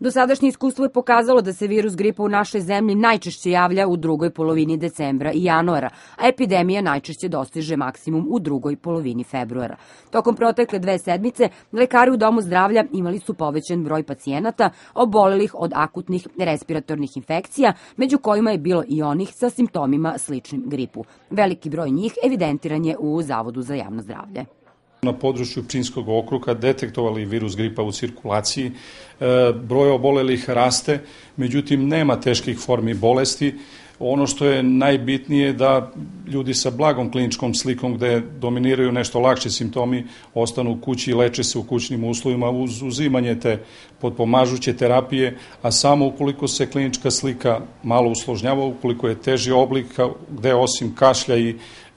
Dosadašnje iskustvo je pokazalo da se virus gripa u našoj zemlji najčešće javlja u drugoj polovini decembra i januara, a epidemija najčešće dostiže maksimum u drugoj polovini februara. Tokom protekle dve sedmice, lekari u Domu zdravlja imali su povećan broj pacijenata obolelih od akutnih respiratornih infekcija, među kojima je bilo i onih sa simptomima sličnim gripu. Veliki broj njih evidentiran je u Zavodu za javno zdravlje na području Pčinskog okruga detektovali virus gripa u cirkulaciji. E, broj obolelih raste, međutim nema teških formi bolesti. Ono što je najbitnije da ljudi sa blagom kliničkom slikom gde dominiraju nešto lakše simptomi ostanu u kući i leče se u kućnim uslovima uz uzimanje te podpomažuće terapije, a samo ukoliko se klinička slika malo usložnjava, ukoliko je teži oblik gde osim kašlja i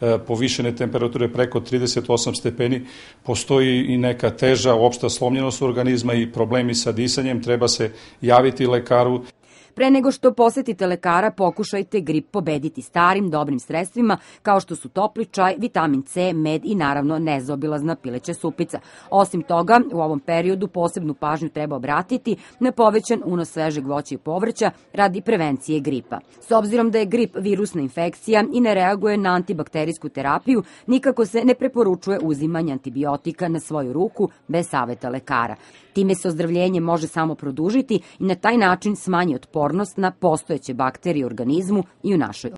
e, povišene temperature preko 38 stepeni, postoji i neka teža opšta slomljenost organizma i problemi sa disanjem, treba se javiti lekaru. Pre nego što posetite lekara, pokušajte grip pobediti starim, dobrim sredstvima, kao što su topli čaj, vitamin C, med i naravno nezobilazna pileća supica. Osim toga, u ovom periodu posebnu pažnju treba obratiti na povećan unos svežeg voća i povrća radi prevencije gripa. S obzirom da je grip virusna infekcija i ne reaguje na antibakterijsku terapiju, nikako se ne preporučuje uzimanje antibiotika na svoju ruku bez saveta lekara. Time se ozdravljenje može samo produžiti i na taj način smanji otpornost na postojeće bakterije u organizmu i u našoj